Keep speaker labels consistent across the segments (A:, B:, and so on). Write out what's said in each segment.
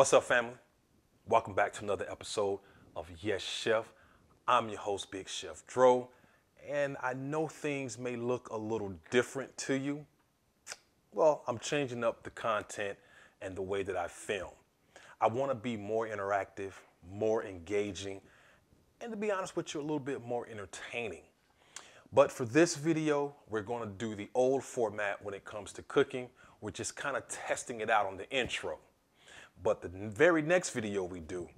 A: What's up, family? Welcome back to another episode of Yes Chef. I'm your host, Big Chef Dro, and I know things may look a little different to you. Well, I'm changing up the content and the way that I film. I want to be more interactive, more engaging, and to be honest with you, a little bit more entertaining. But for this video, we're going to do the old format when it comes to cooking. We're just kind of testing it out on the intro. But the very next video we do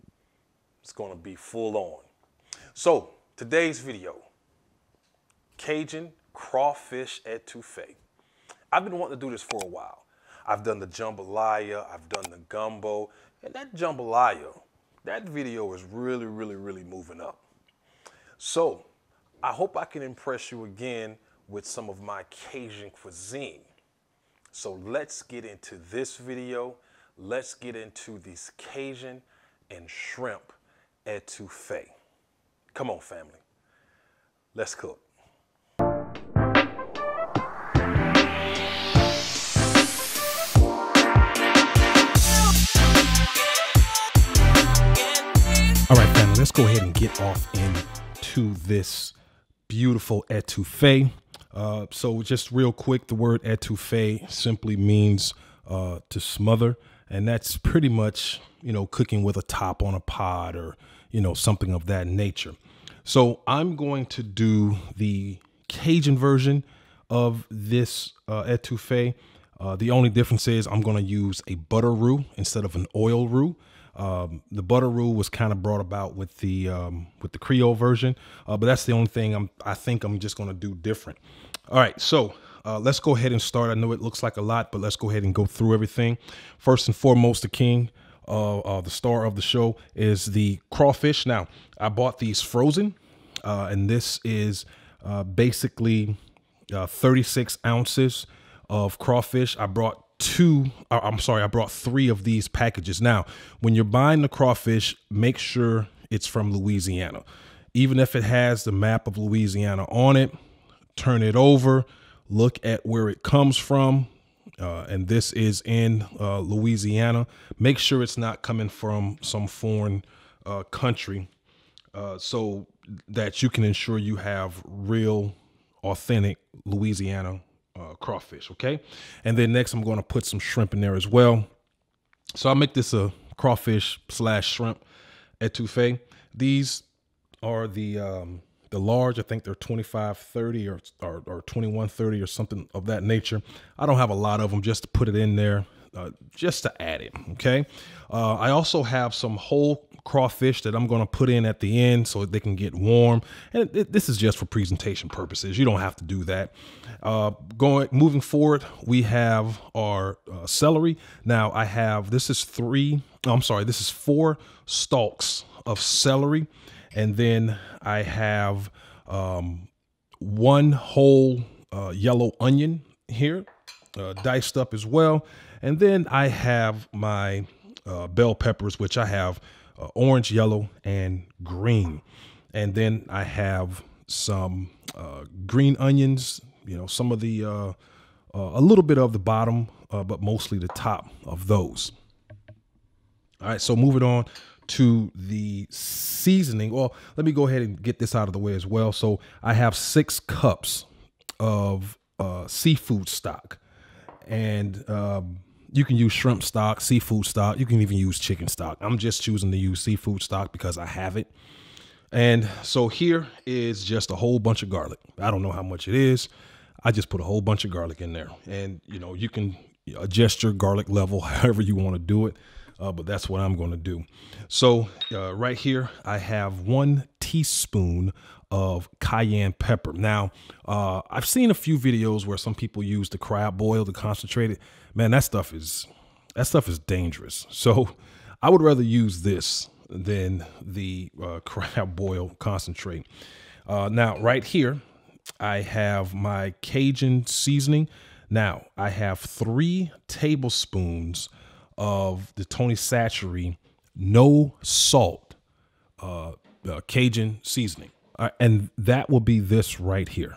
A: going to be full on. So today's video, Cajun crawfish etouffee. I've been wanting to do this for a while. I've done the jambalaya, I've done the gumbo, and that jambalaya, that video is really, really, really moving up. So I hope I can impress you again with some of my Cajun cuisine. So let's get into this video let's get into these Cajun and shrimp etouffee. Come on, family. Let's cook.
B: All right, family, let's go ahead and get off into this beautiful etouffee. Uh, so, just real quick, the word etouffee simply means uh, to smother and that's pretty much you know cooking with a top on a pot or you know something of that nature. So i'm going to do the cajun version of this uh, etouffee. Uh, the only difference is i'm going to use a butter roux instead of an oil roux. Um, the butter roux was kind of brought about with the um, with the creole version uh, but that's the only thing i'm i think i'm just going to do different. All right so uh, let's go ahead and start. I know it looks like a lot, but let's go ahead and go through everything. First and foremost, the king, uh, uh, the star of the show, is the crawfish. Now, I bought these frozen, uh, and this is uh, basically uh, 36 ounces of crawfish. I brought two, I'm sorry, I brought three of these packages. Now, when you're buying the crawfish, make sure it's from Louisiana. Even if it has the map of Louisiana on it, turn it over look at where it comes from. Uh, and this is in uh, Louisiana. Make sure it's not coming from some foreign uh, country uh, so that you can ensure you have real, authentic Louisiana uh, crawfish. Okay. And then next, I'm going to put some shrimp in there as well. So I'll make this a crawfish slash shrimp etouffee. These are the um, the large, I think they're 25, 30 or, or, or 21, 30 or something of that nature. I don't have a lot of them just to put it in there, uh, just to add it. Okay. Uh, I also have some whole crawfish that I'm going to put in at the end so they can get warm. And it, this is just for presentation purposes. You don't have to do that. Uh, going moving forward, we have our uh, celery. Now I have this is three. I'm sorry, this is four stalks of celery. And then I have um, one whole uh, yellow onion here, uh, diced up as well. And then I have my uh, bell peppers, which I have uh, orange, yellow, and green. And then I have some uh, green onions, you know, some of the, uh, a little bit of the bottom, but mostly the top of those. All right, so moving on to the seasoning. Well, let me go ahead and get this out of the way as well. So I have six cups of uh, seafood stock, and um, you can use shrimp stock, seafood stock. You can even use chicken stock. I'm just choosing to use seafood stock because I have it. And so here is just a whole bunch of garlic. I don't know how much it is. I just put a whole bunch of garlic in there. And, you know, you can adjust your garlic level however you want to do it uh, but that's what I'm going to do. So uh, right here, I have one teaspoon of cayenne pepper. Now, uh, I've seen a few videos where some people use the crab boil to concentrate it. Man, that stuff is that stuff is dangerous. So I would rather use this than the uh, crab boil concentrate. Uh, now, right here, I have my Cajun seasoning. Now, I have three tablespoons of the Tony Chachere no salt uh, uh, Cajun seasoning. Uh, and that will be this right here.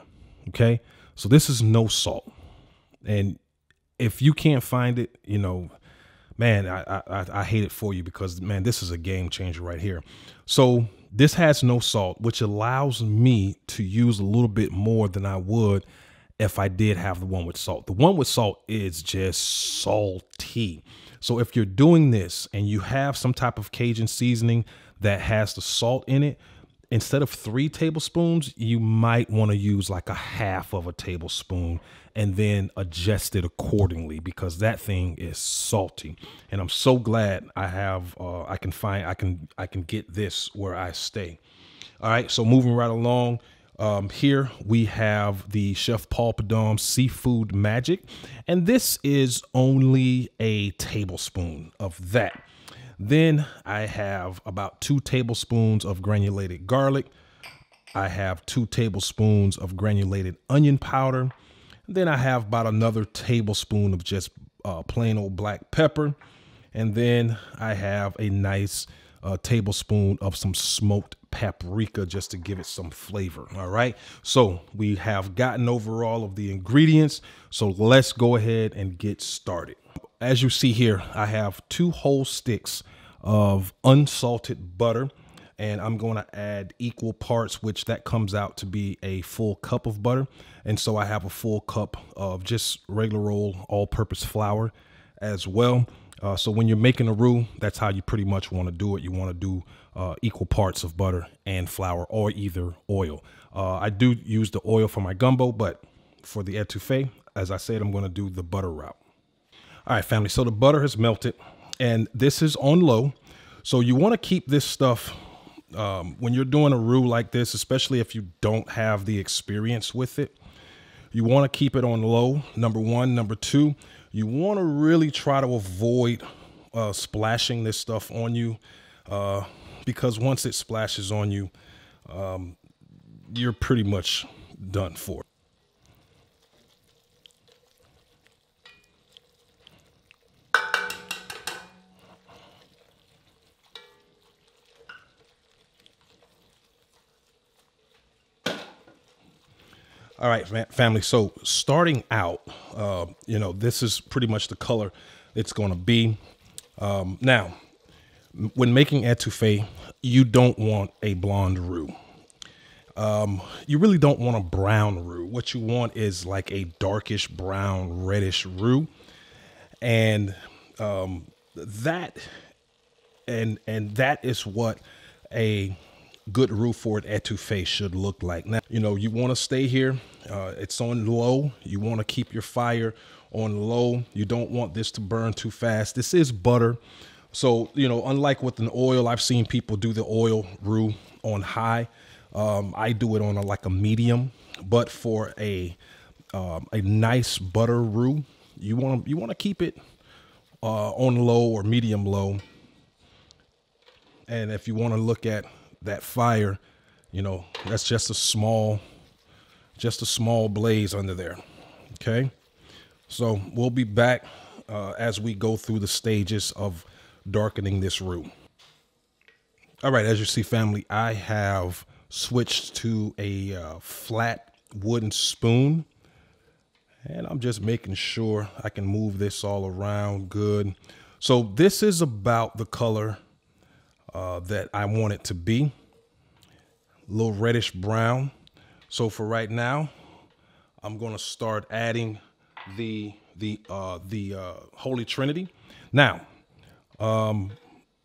B: Okay. So this is no salt. And if you can't find it, you know, man, I, I I hate it for you because man, this is a game changer right here. So this has no salt, which allows me to use a little bit more than I would if I did have the one with salt. The one with salt is just salty. So if you're doing this and you have some type of Cajun seasoning that has the salt in it, instead of three tablespoons, you might want to use like a half of a tablespoon and then adjust it accordingly because that thing is salty. And I'm so glad I have uh, I can find I can I can get this where I stay. All right, so moving right along. Um, here we have the Chef Paul Prudhomme Seafood Magic, and this is only a tablespoon of that. Then I have about two tablespoons of granulated garlic. I have two tablespoons of granulated onion powder. Then I have about another tablespoon of just uh, plain old black pepper. And then I have a nice uh, tablespoon of some smoked paprika just to give it some flavor. All right. So we have gotten over all of the ingredients. So let's go ahead and get started. As you see here, I have two whole sticks of unsalted butter and I'm going to add equal parts, which that comes out to be a full cup of butter. And so I have a full cup of just regular old all purpose flour as well. Uh, so when you're making a roux, that's how you pretty much want to do it. You want to do uh, equal parts of butter and flour or either oil. Uh, I do use the oil for my gumbo, but for the etouffee, as I said, I'm going to do the butter route. All right, family. So the butter has melted and this is on low. So you want to keep this stuff um, when you're doing a roux like this, especially if you don't have the experience with it, you want to keep it on low. Number one. Number two, you want to really try to avoid uh, splashing this stuff on you uh, because once it splashes on you, um, you're pretty much done for. All right, family. So starting out, uh, you know, this is pretty much the color it's going to be. Um, now, when making etouffee, you don't want a blonde roux. Um, you really don't want a brown roux. What you want is like a darkish brown, reddish roux, and um, that and and that is what a good roux for an etouffee should look like. Now, you know, you want to stay here. Uh, it's on low. You want to keep your fire on low. You don't want this to burn too fast. This is butter. So, you know, unlike with an oil, I've seen people do the oil roux on high. Um, I do it on a, like a medium, but for a um, a nice butter roux, you want to you want to keep it uh, on low or medium low. And if you want to look at that fire, you know, that's just a small, just a small blaze under there. Okay. So we'll be back uh, as we go through the stages of darkening this roux. All right, as you see, family, I have switched to a uh, flat wooden spoon. And I'm just making sure I can move this all around good. So this is about the color uh, that I want it to be. A little reddish brown. So for right now, I'm gonna start adding the the uh, the uh, Holy Trinity. Now, um,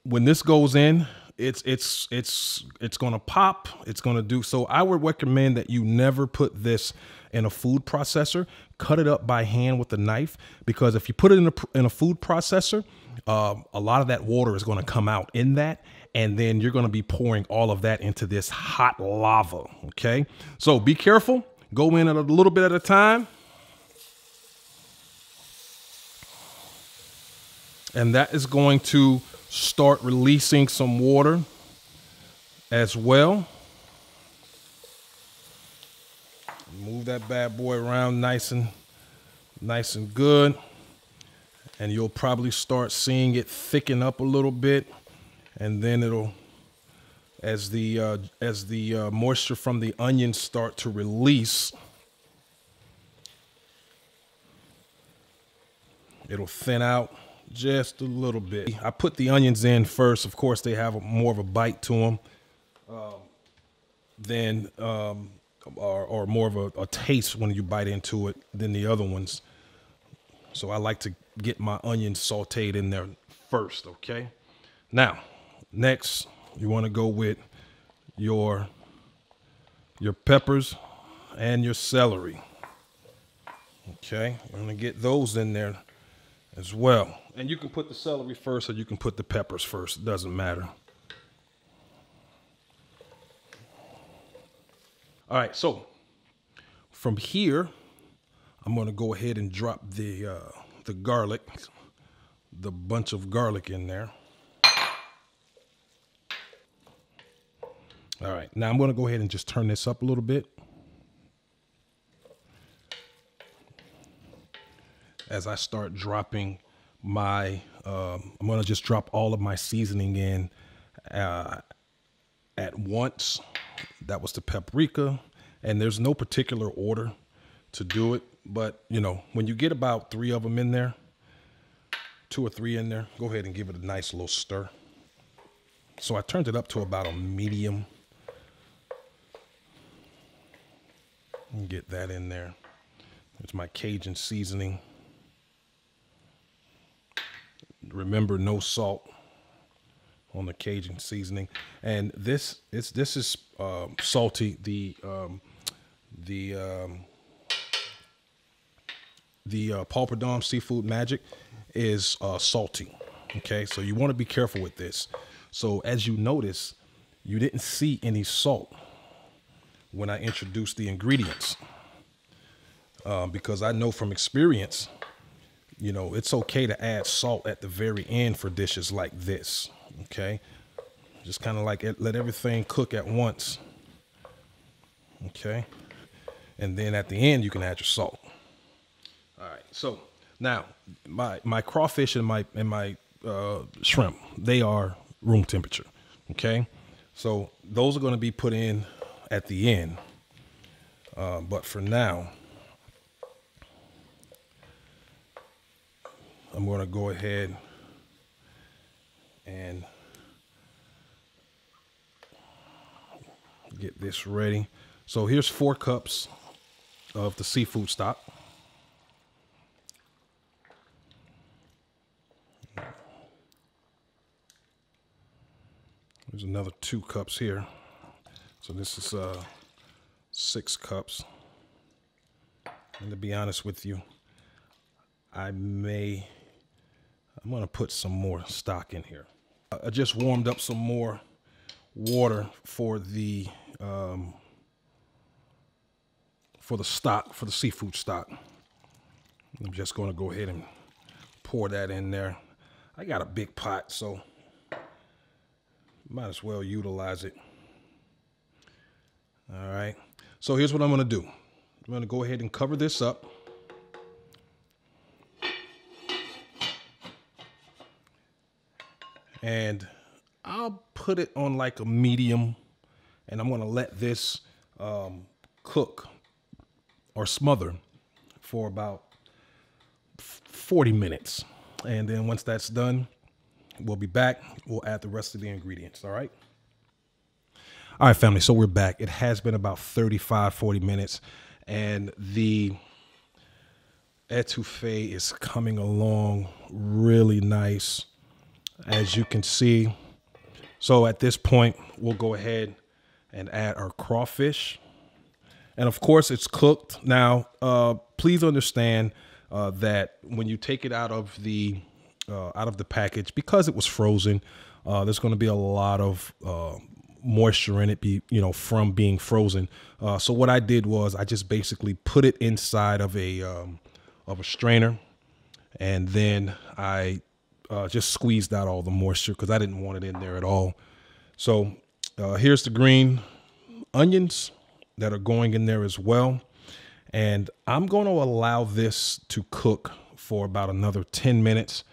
B: when this goes in, it's it's it's it's gonna pop. It's gonna do so. I would recommend that you never put this in a food processor. Cut it up by hand with a knife because if you put it in a in a food processor, uh, a lot of that water is to come out in that, and then you're going to be pouring all of that into this hot lava. Okay, so be careful. Go in a little bit at a time. And that is going to start releasing some water as well. Move that bad boy around nice and nice and good. And you'll probably start seeing it thicken up a little bit and then it'll as the uh, as the uh, moisture from the onions start to release it'll thin out just a little bit. I put the onions in first. Of course, they have a, more of a bite to them um, than, um, or, or, more of a, a taste when you bite into it than the other ones. So I like to get my onions sauteed in there first, okay? Now, next, you want to go with your your peppers and your celery. Okay, I'm gonna get those in there as well. And you can put the celery first or you can put the peppers first. It doesn't matter. All right, so from here, I'm gonna go ahead and drop the uh, the garlic, the bunch of garlic in there. All right, now I'm gonna go ahead and just turn this up a little bit. As I start dropping my, um, I'm gonna just drop all of my seasoning in uh, at once. That was the paprika, and there's no particular order to do it, but you know, when you get about three of them in there, two or three in there, go ahead and give it a nice little stir. So I turned it up to about a medium Get that in there. It's my Cajun seasoning. Remember, no salt on the Cajun seasoning. And this is this is uh, salty. The um, the um, the uh, Paul Prudhomme Seafood Magic is uh, salty. Okay, so you want to be careful with this. So as you notice, you didn't see any salt when I introduce the ingredients. Um, because I know from experience, you know, it's okay to add salt at the very end for dishes like this. Okay. Just kind of like it, let everything cook at once. Okay. And then at the end, you can add your salt. All right. So now my, my crawfish and my, and my uh, shrimp, they are room temperature. Okay. So those are going to be put in at the end. Uh, but for now, I'm going to go ahead and get this ready. So here's four cups of the seafood stock. There's another two cups here. So this is uh, six cups. And to be honest with you, I may, I'm gonna put some more stock in here. I just warmed up some more water for the, um, for the stock, for the seafood stock. I'm just gonna go ahead and pour that in there. I got a big pot, so might as well utilize it. All right. So here's what I'm going to do. I'm going to go ahead and cover this up. And I'll put it on like a medium and I'm going to let this um, cook or smother for about 40 minutes. And then once that's done, we'll be back. We'll add the rest of the ingredients. All right. All right, family. So we're back. It has been about 35, 40 minutes, and the etouffee is coming along really nice, as you can see. So at this point, we'll go ahead and add our crawfish. And of course, it's cooked. Now, uh, please understand uh, that when you take it out of the uh, out of the package, because it was frozen, uh, there's going to be a lot of uh, moisture in it be you know from being frozen. Uh, so what i did was i just basically put it inside of a um, of a strainer and then i uh, just squeezed out all the moisture because i didn't want it in there at all. So uh, here's the green onions that are going in there as well and i'm going to allow this to cook for about another 10 minutes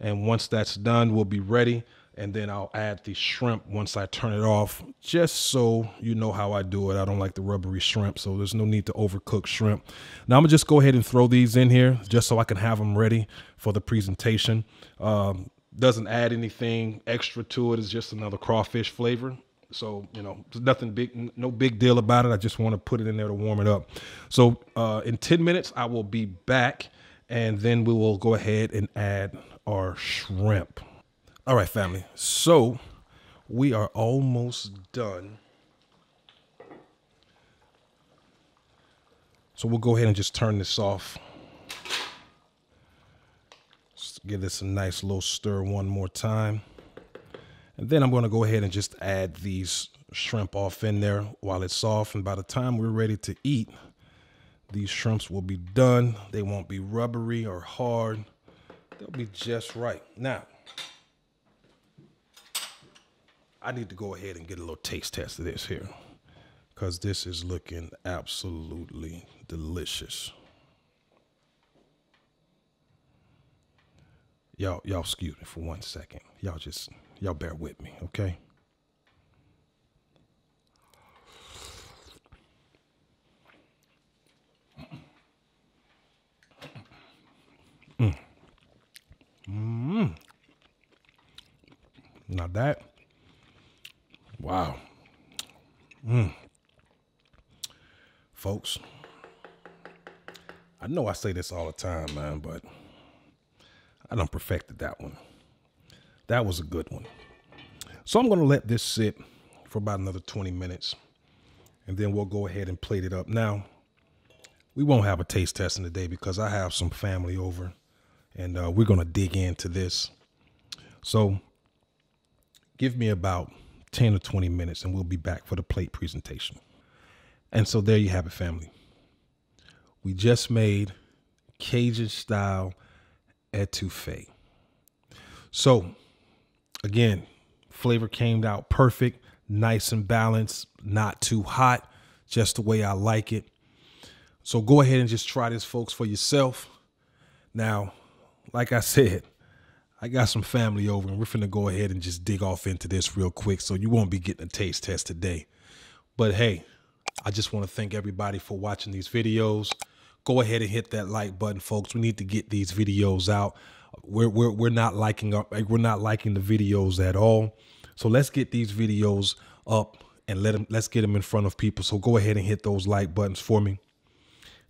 B: and once that's done we'll be ready and then I'll add the shrimp once I turn it off, just so you know how I do it. I don't like the rubbery shrimp, so there's no need to overcook shrimp. Now I'm gonna just go ahead and throw these in here just so I can have them ready for the presentation. Um, doesn't add anything extra to it. It's just another crawfish flavor. So you know, nothing big, no big deal about it. I just want to put it in there to warm it up. So uh, in 10 minutes, I will be back, and then we will go ahead and add our shrimp. All right, family. So we are almost done. So we'll go ahead and just turn this off. Just give this a nice little stir one more time. And then I'm going to go ahead and just add these shrimp off in there while it's soft. And by the time we're ready to eat, these shrimps will be done. They won't be rubbery or hard. They'll be just right. Now, I need to go ahead and get a little taste test of this here because this is looking absolutely delicious. Y'all, y'all excuse me for one second. Y'all just, y'all bear with me, okay? Mm. Mm. Now that Wow. Mm. Folks, I know I say this all the time, man, but I done perfected that one. That was a good one. So I'm going to let this sit for about another 20 minutes, and then we'll go ahead and plate it up. Now, we won't have a taste testing today because I have some family over, and uh, we're going to dig into this. So give me about 10 or 20 minutes and we'll be back for the plate presentation. And so there you have it, family. We just made Cajun style etouffee. So again, flavor came out perfect, nice and balanced, not too hot, just the way I like it. So go ahead and just try this, folks, for yourself. Now, like I said, I got some family over and we're finna go ahead and just dig off into this real quick. So you won't be getting a taste test today. But hey, I just want to thank everybody for watching these videos. Go ahead and hit that like button, folks. We need to get these videos out. We're we're we're not liking uh, we're not liking the videos at all. So let's get these videos up and let them let's get them in front of people. So go ahead and hit those like buttons for me.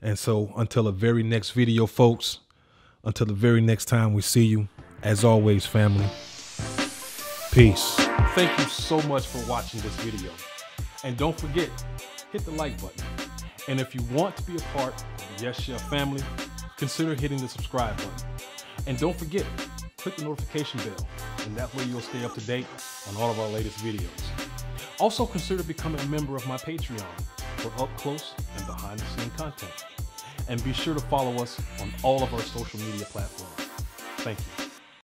B: And so until the very next video, folks, until the very next time we see you. As always, family, peace. Thank you so much for watching this video. And don't forget, hit the like button. And if you want to be a part Yes Chef family, consider hitting the subscribe button. And don't forget, click the notification bell, and that way you'll stay up to date on all of our latest videos. Also consider becoming a member of my Patreon for up close and behind the scene content. And be sure to follow us on all of our social media platforms. Thank you.